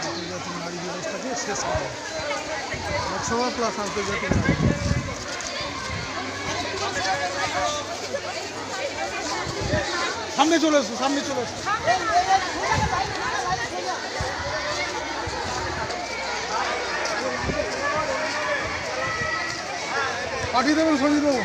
আন্তর্জাতিক নারী দিবসটাকে শেষ করা লোকসভা প্লাস আন্তর্জাতিক। সামনে চলে এসো সামনে চলে এসো পাঠিয়ে দেবেন সঞ্জিত বাবু